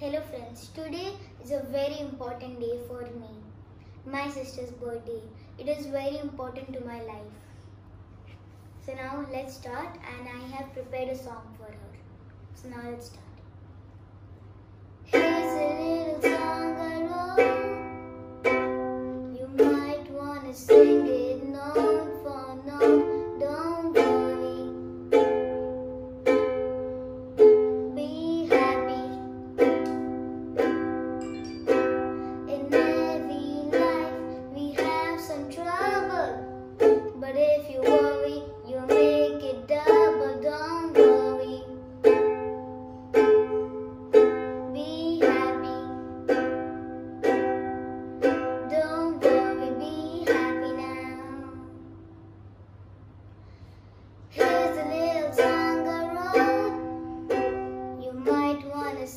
Hello friends, today is a very important day for me. My sister's birthday. It is very important to my life. So now let's start and I have prepared a song for her. So now let's start. Here's a little song. You might wanna sing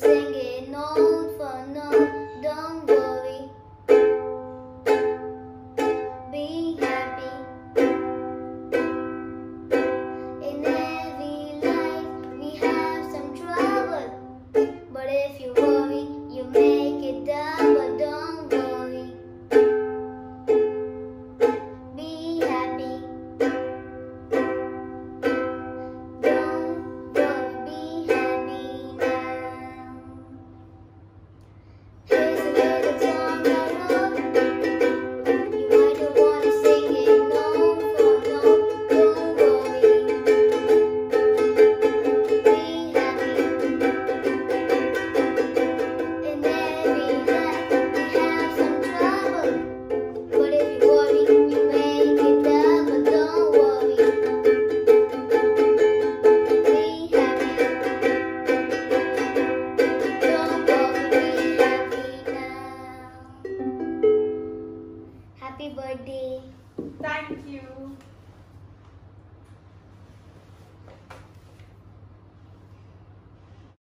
wanna note for note. Don't worry. Be happy. In every life we have some trouble. But if you Thank you.